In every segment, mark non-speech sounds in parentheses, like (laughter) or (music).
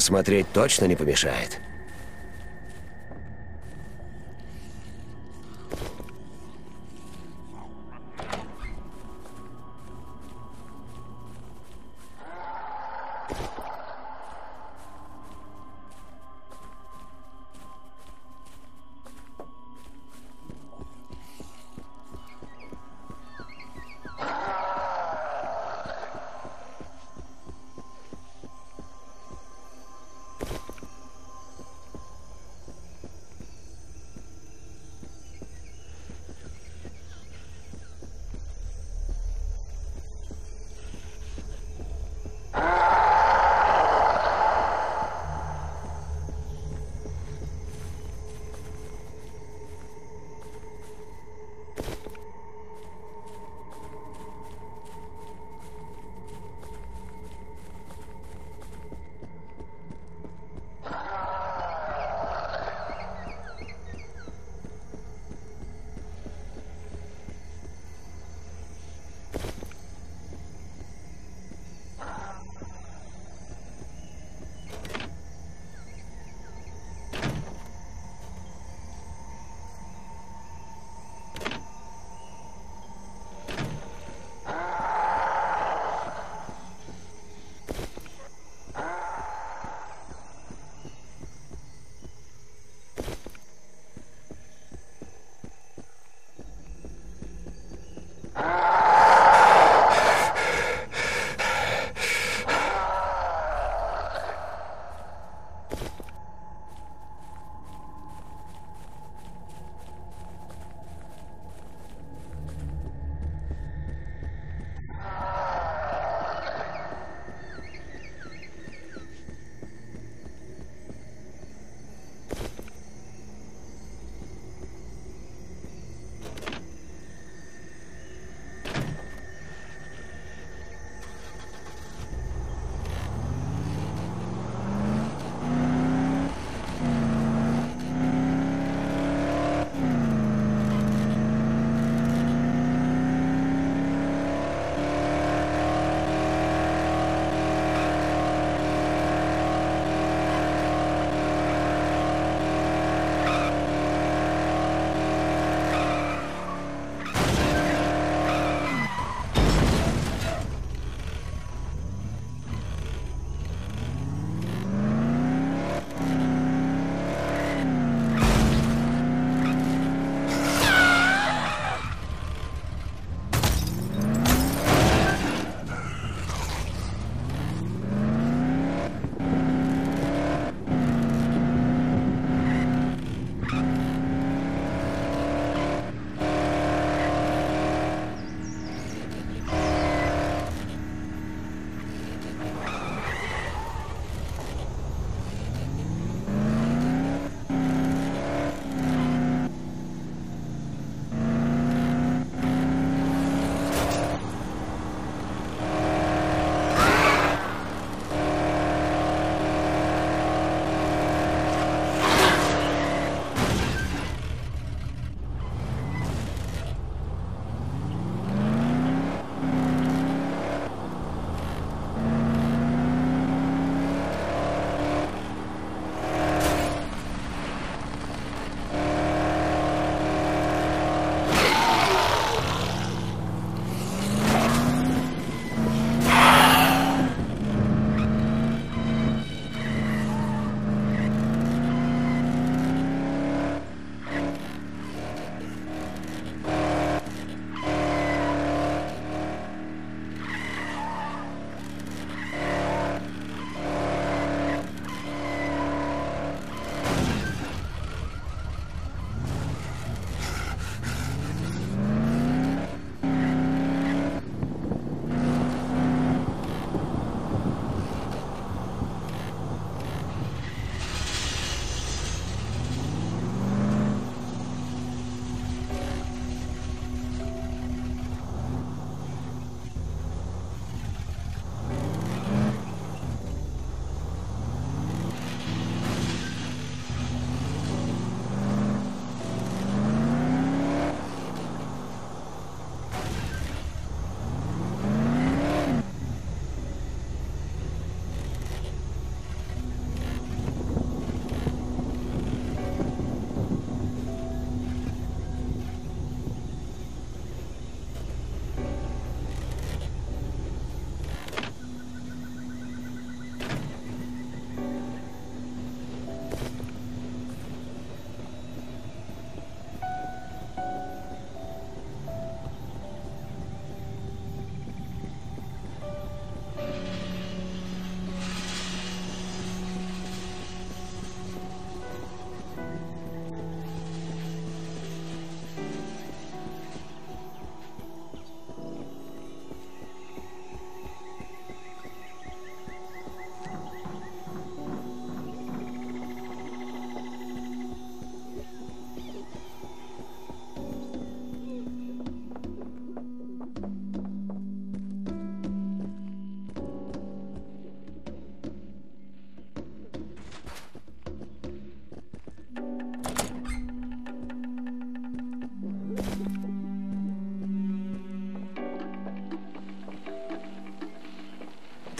Посмотреть точно не помешает.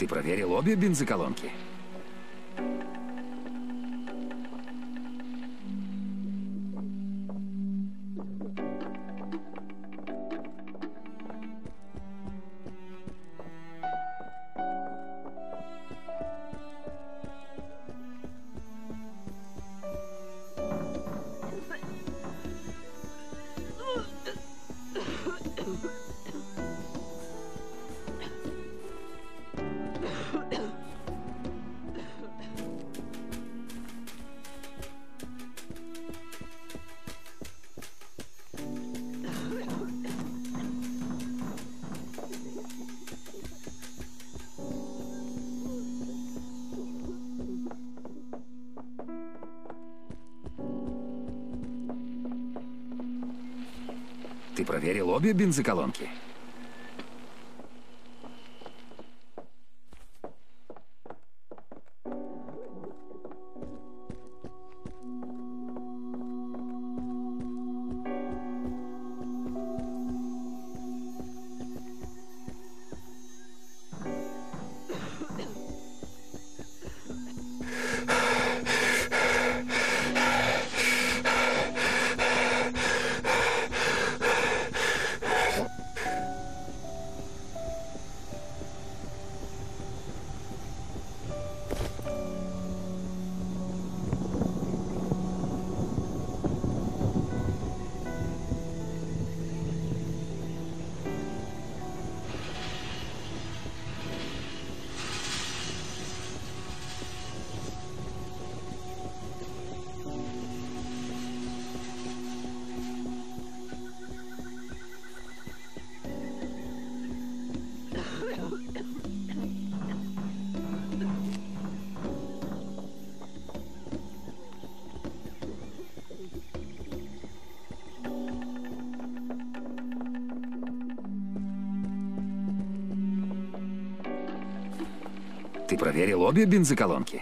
Ты проверил обе бензоколонки? Ты проверил обе бензоколонки? Ты проверил обе бензоколонки?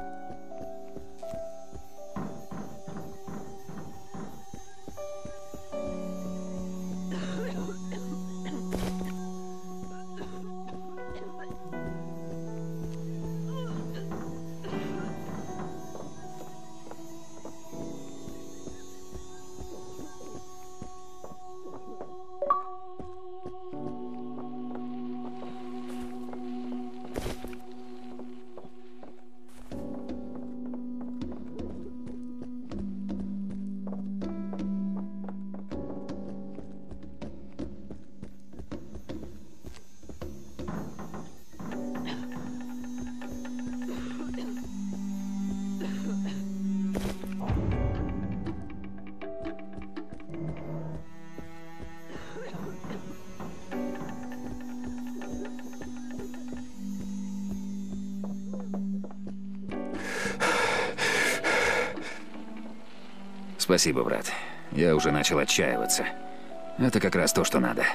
Спасибо, брат. Я уже начал отчаиваться. Это как раз то, что надо.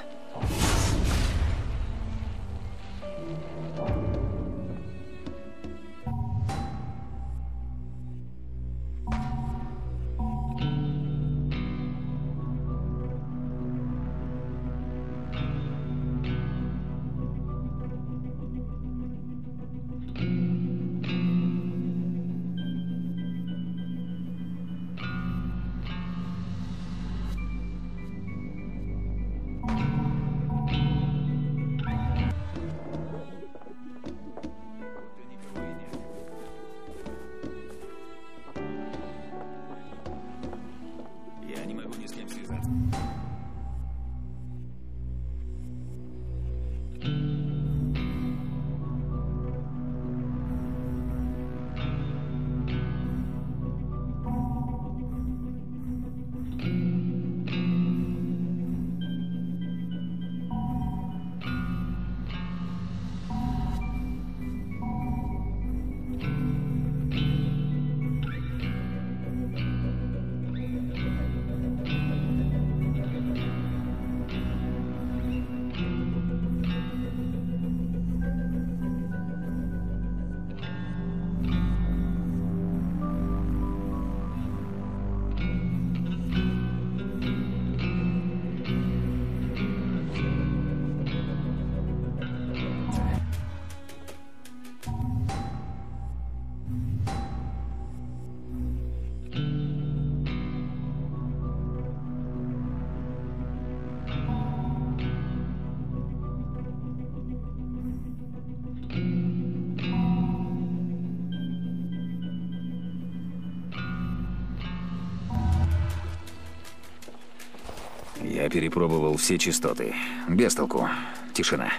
Перепробовал все частоты. Без толку. Тишина.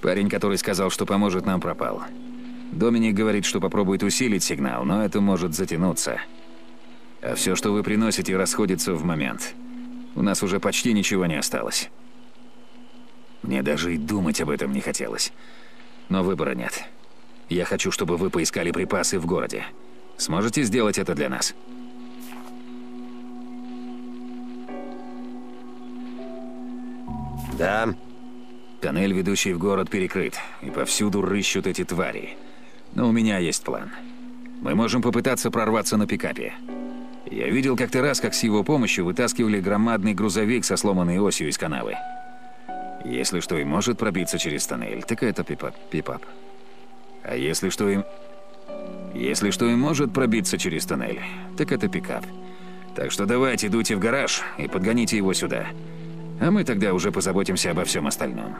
Парень, который сказал, что поможет нам, пропал. Доминик говорит, что попробует усилить сигнал, но это может затянуться. А все, что вы приносите, расходится в момент. У нас уже почти ничего не осталось. Мне даже и думать об этом не хотелось. Но выбора нет. Я хочу, чтобы вы поискали припасы в городе. Сможете сделать это для нас? Да, Тоннель, ведущий в город, перекрыт, и повсюду рыщут эти твари. Но у меня есть план. Мы можем попытаться прорваться на пикапе. Я видел как-то раз, как с его помощью вытаскивали громадный грузовик со сломанной осью из канавы. Если что и может пробиться через тоннель, так это пипап. пипап. А если что им... Если что и может пробиться через тоннель, так это пикап. Так что давайте дуйте в гараж и подгоните его сюда. А мы тогда уже позаботимся обо всем остальном.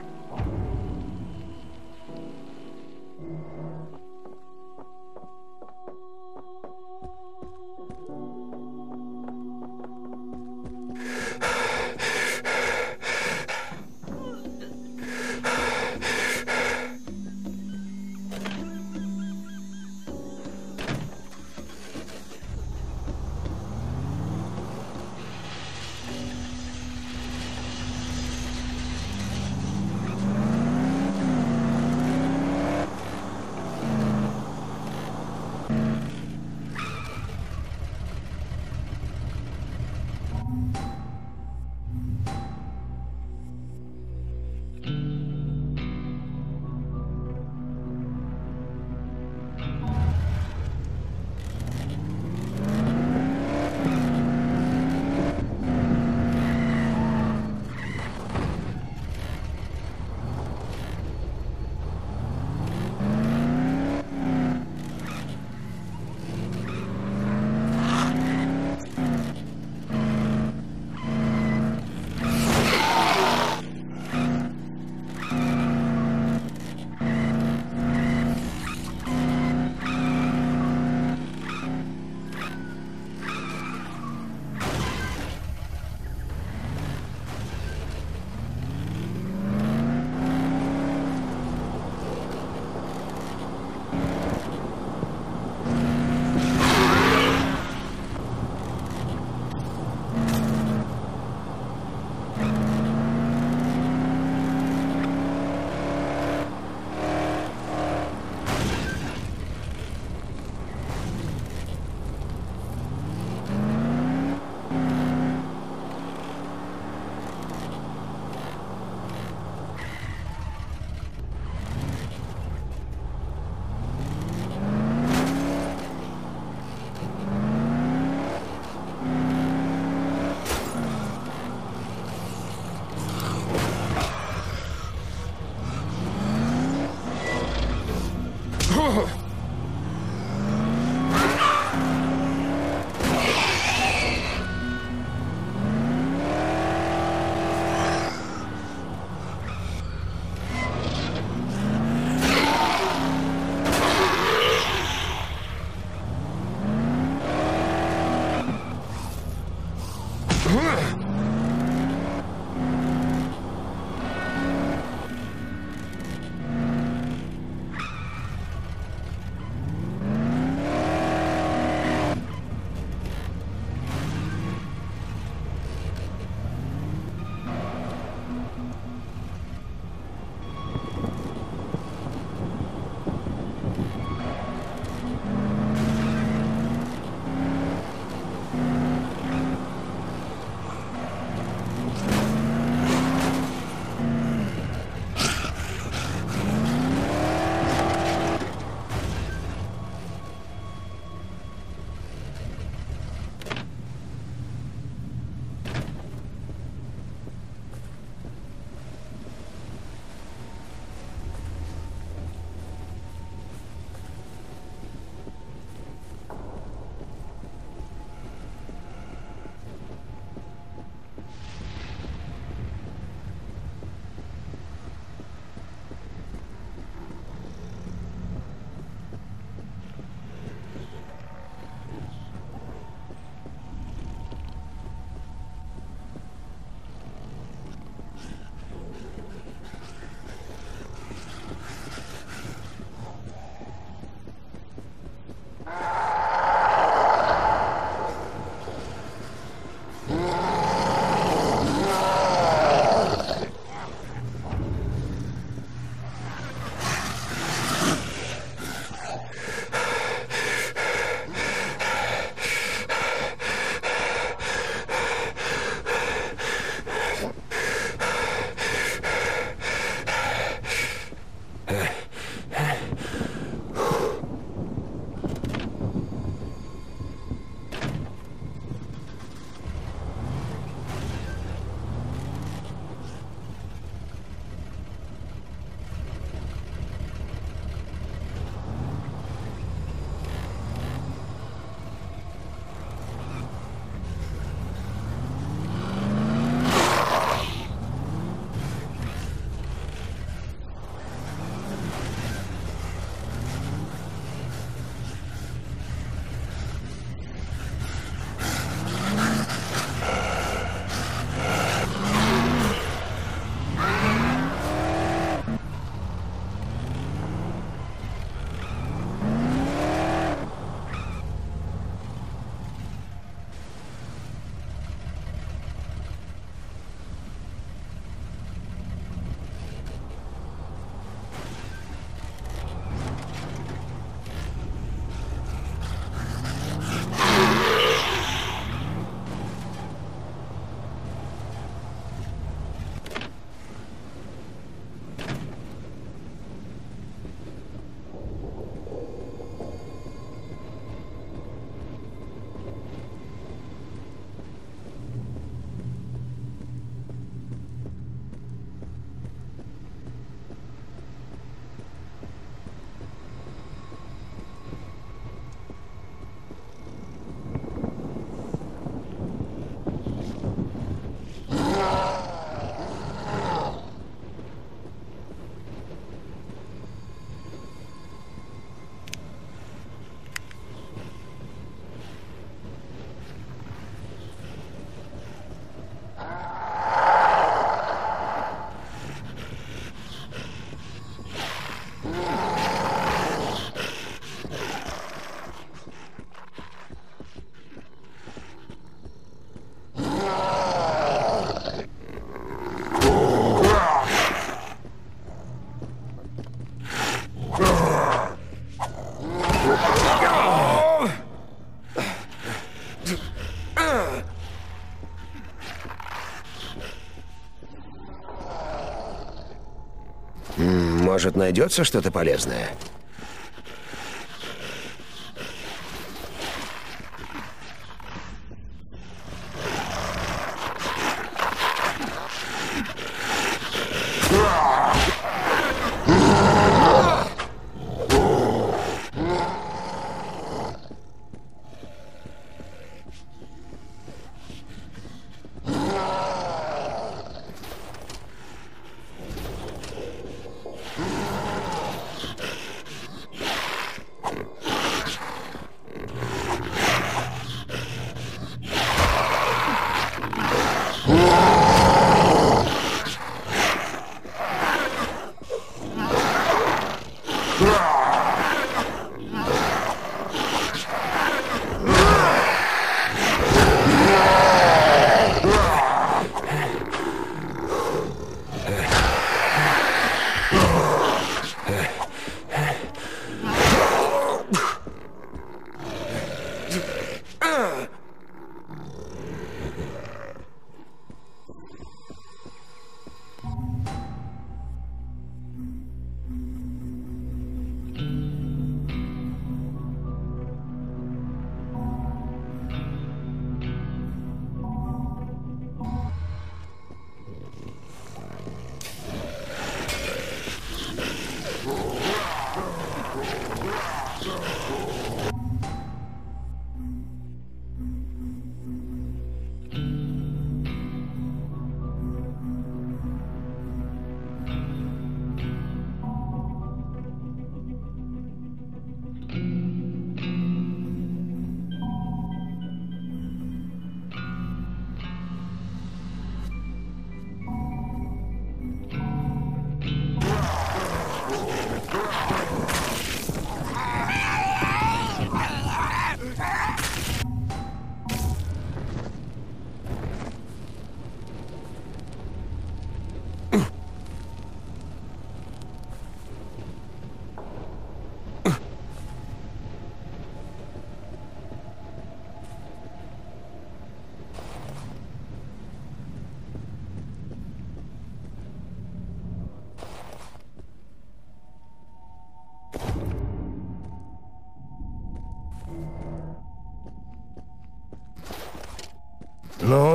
Может, найдется что-то полезное?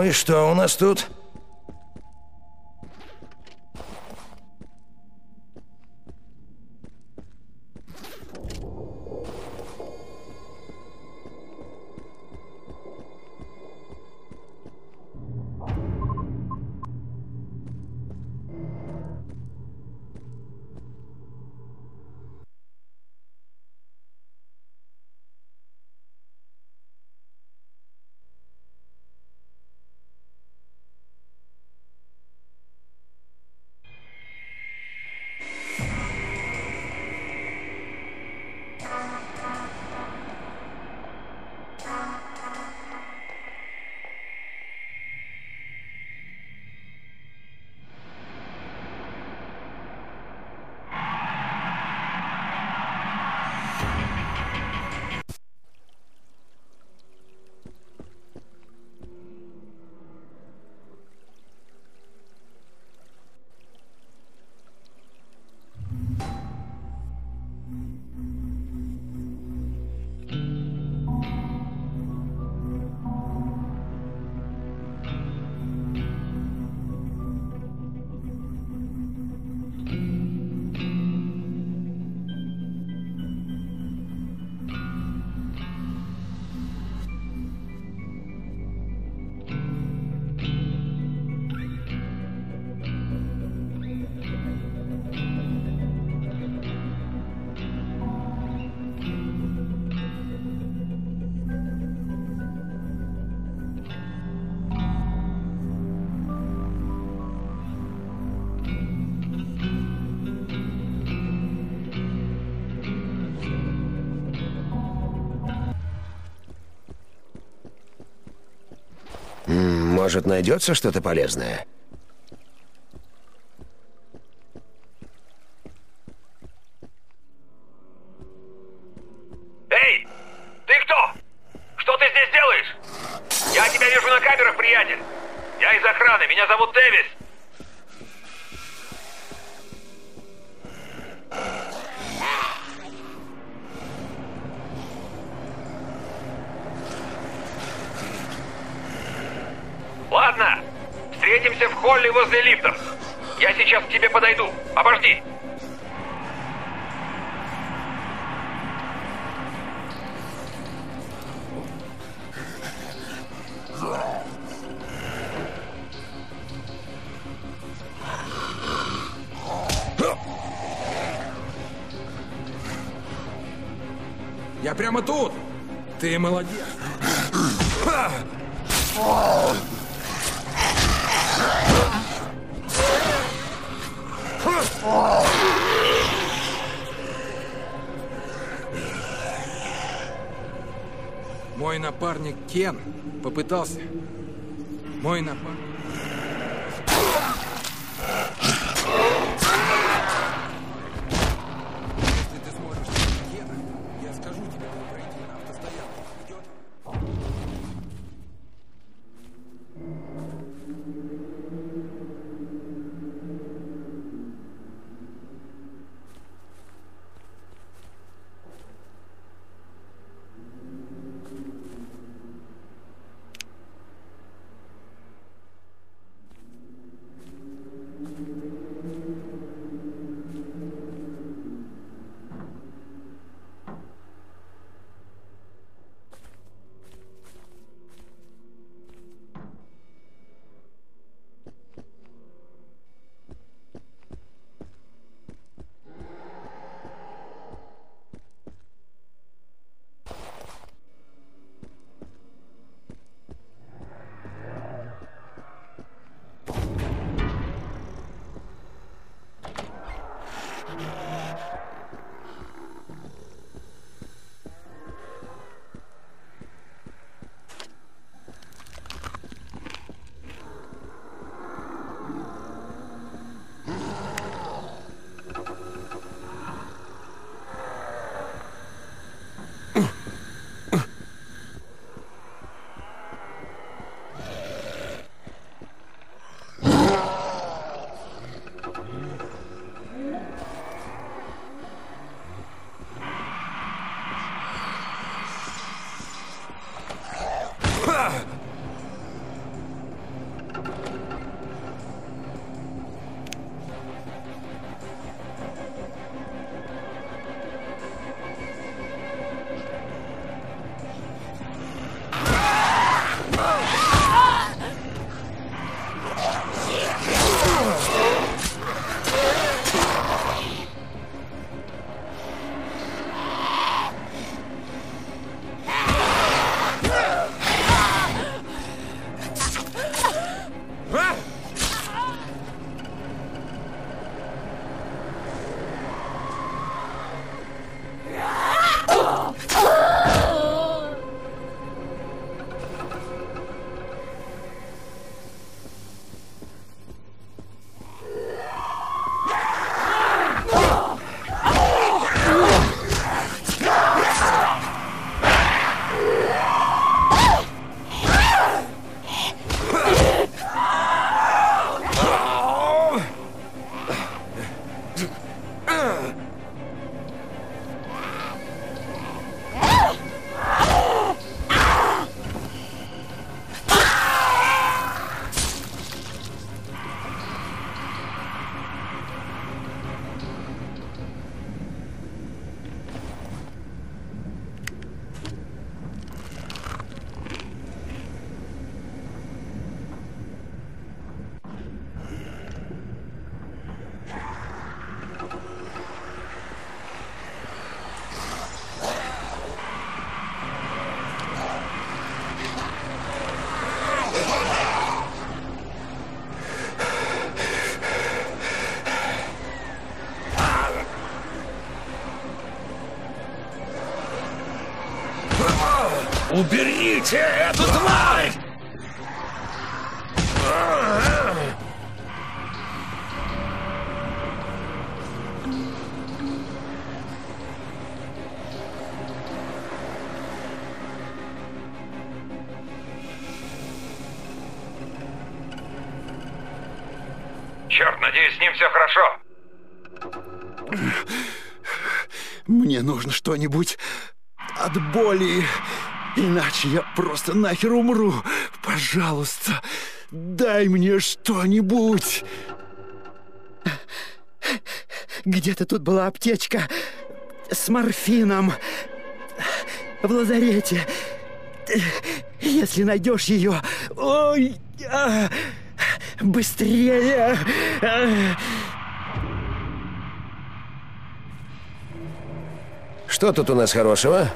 И что у нас тут? Может, найдется что-то полезное? Эй! Ты кто? Что ты здесь делаешь? Я тебя вижу на камерах, приятель. Я из охраны, меня зовут Дэвис. Встретимся в холле возле лифтов. Я сейчас к тебе подойду. Обожди. Я прямо тут! Ты молодец! (clears throat) Мой напарник Кен попытался. Мой напарник... Уберите эту тварь! Черт, надеюсь, с ним все хорошо. Мне нужно что-нибудь от боли, иначе я просто нахер умру. Пожалуйста, дай мне что-нибудь. Где-то тут была аптечка с морфином в лазарете. Если найдешь ее, ой, а, быстрее. А. Что тут у нас хорошего?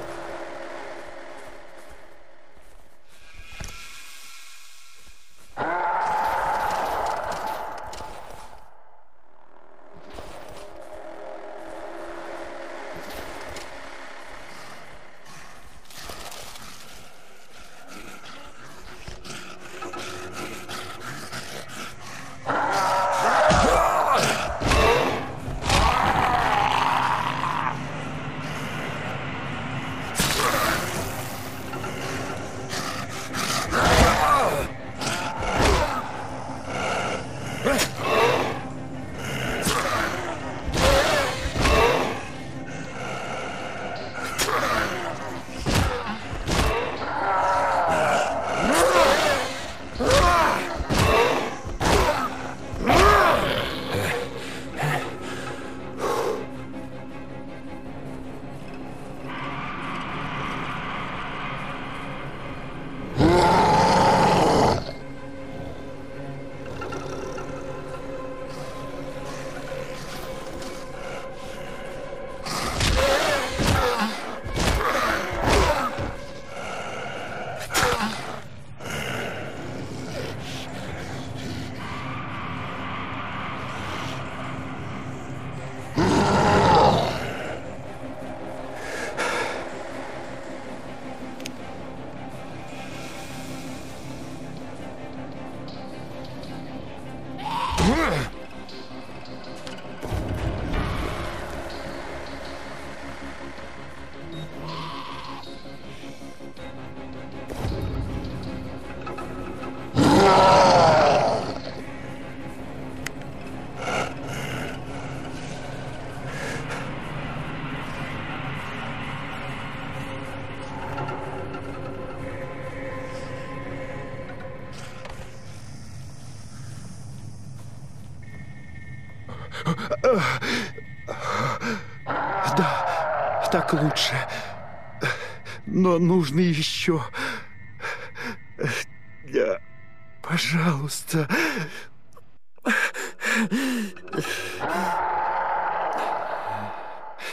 Но нужно еще. Пожалуйста.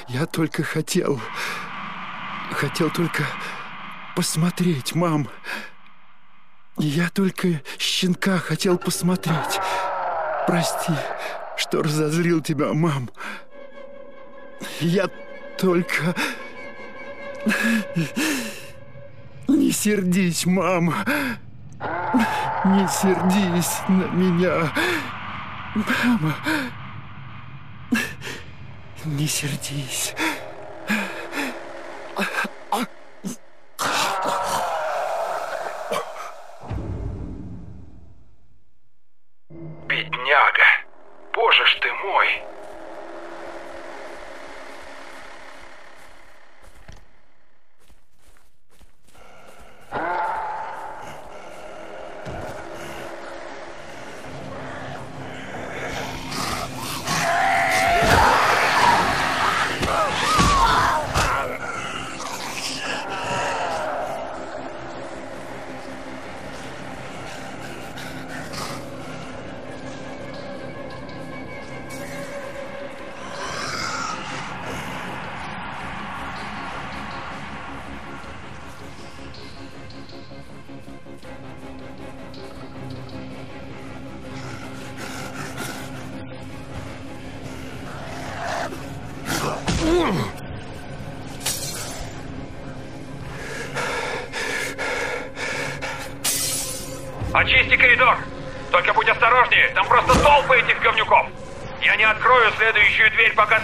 Я только хотел... Хотел только посмотреть, мам. Я только щенка хотел посмотреть. Прости, что разозлил тебя, мам. Я только... Сердись, мам. Не сердись на меня. Мама. Не сердись.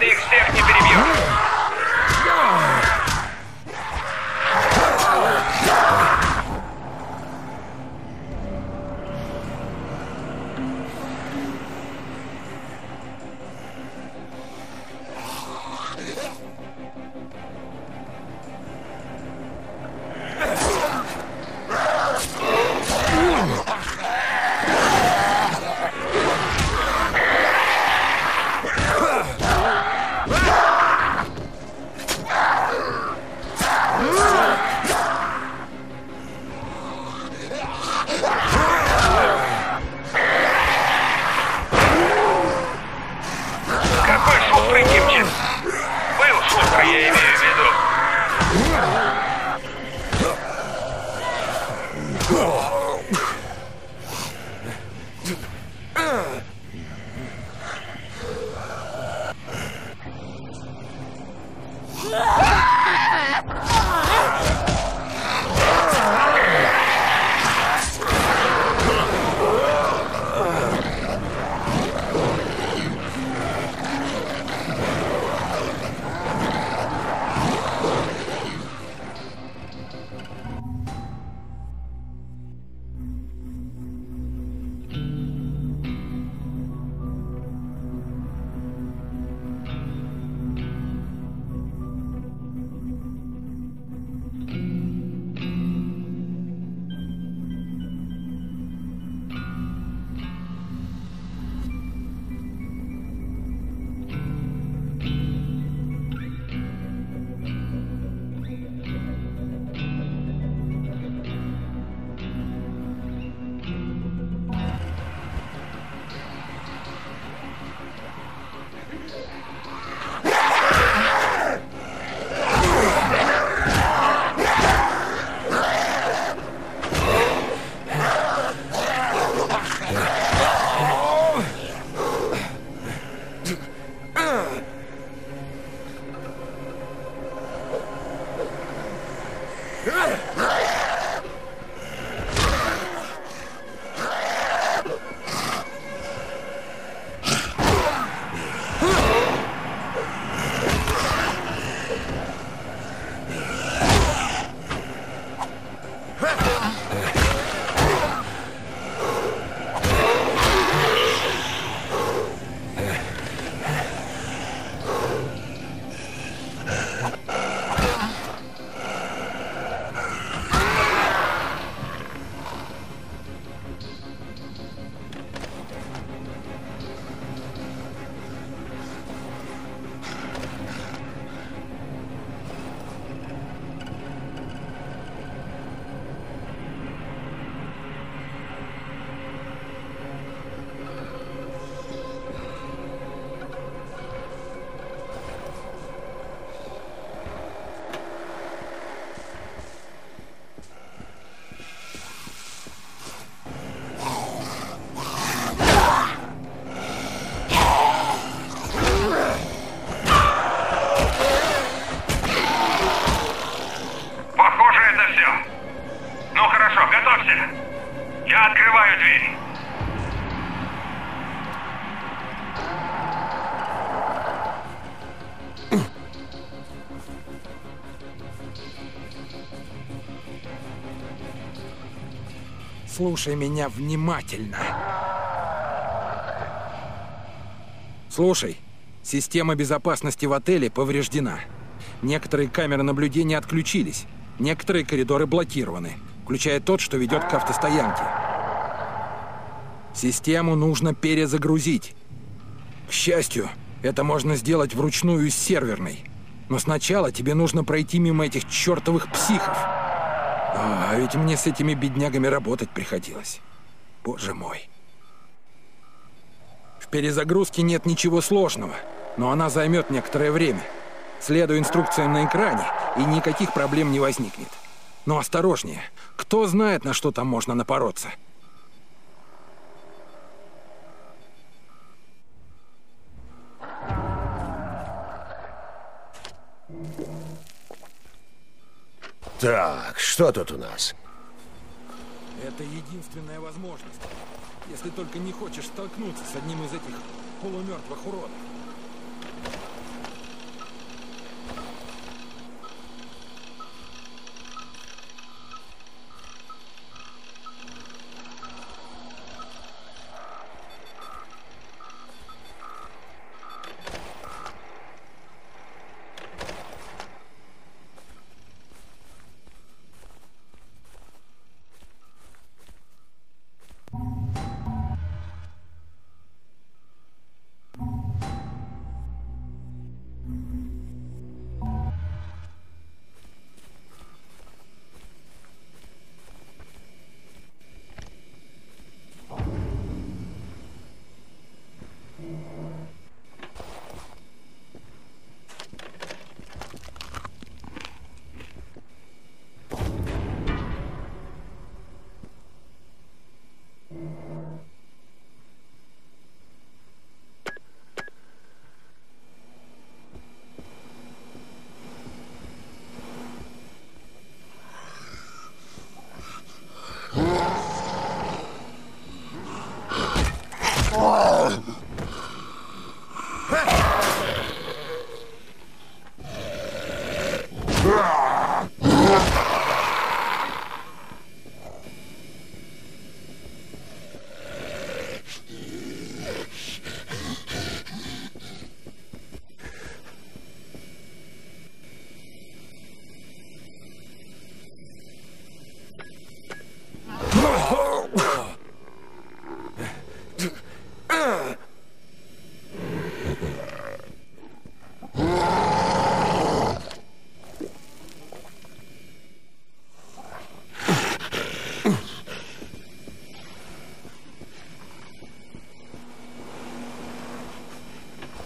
ты их всех не перебьешь. Yeah. Слушай меня внимательно. Слушай, система безопасности в отеле повреждена. Некоторые камеры наблюдения отключились. Некоторые коридоры блокированы, включая тот, что ведет к автостоянке. Систему нужно перезагрузить. К счастью, это можно сделать вручную из серверной. Но сначала тебе нужно пройти мимо этих чертовых психов. А ведь мне с этими беднягами работать приходилось. Боже мой. В перезагрузке нет ничего сложного, но она займет некоторое время. Следуй инструкциям на экране, и никаких проблем не возникнет. Но осторожнее. Кто знает, на что там можно напороться. Так, что тут у нас? Это единственная возможность. Если только не хочешь столкнуться с одним из этих полумертвых уродов.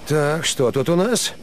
Так, что тут у нас?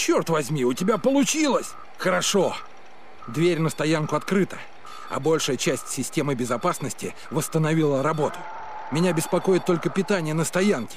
Черт возьми, у тебя получилось! Хорошо. Дверь на стоянку открыта, а большая часть системы безопасности восстановила работу. Меня беспокоит только питание на стоянке.